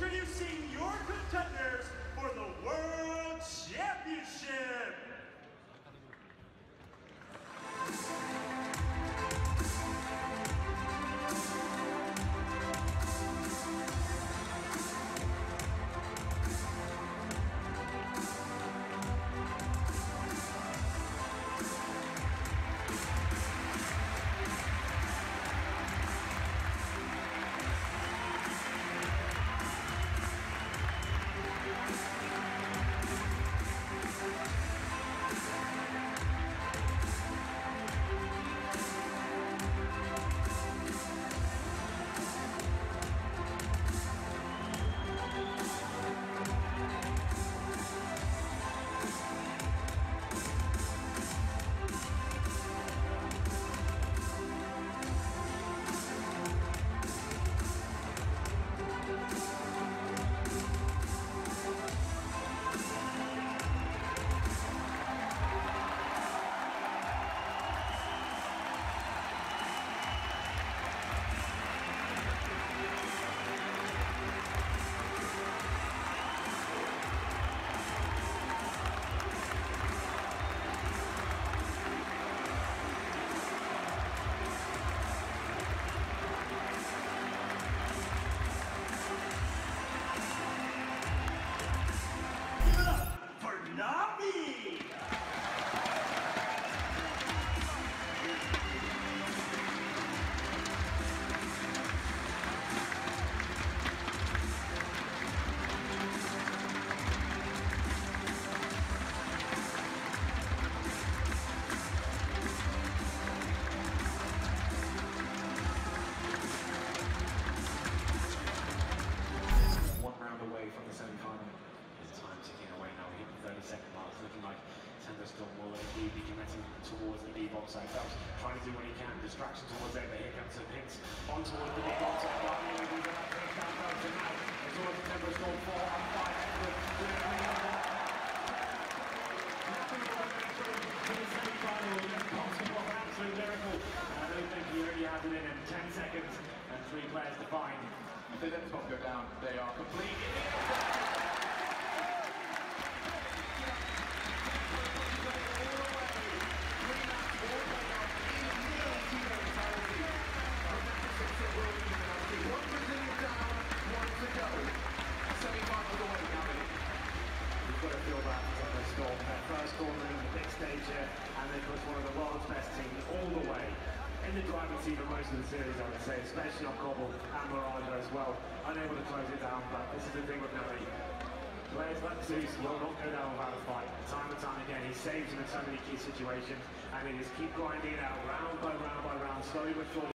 Introducing indeed towards the D-box side. Phelps trying to do what he can. Distraction towards Eva. Here comes the hits on towards the D-box side. Barney will do that. Takes down Phelps and now it's towards Thunderstorm 4 on 5. Edward doing a really good work. Nothing more than through to the semi-final. Just possible, absolute miracle. And I don't think he already has it in him. 10 seconds and three players to find. If they let the top go down, they are completely. And they put one of the world's best teams all the way in the driving seat for most of the series, I would say, especially on Cobble and Mirage as well. Unable to close it down, but this is the thing with Nelly. Players like Zeus will not go down without a fight. Time and time again, he saves them in so many key situations, and they just keep grinding it out round by round by round, slowly but surely.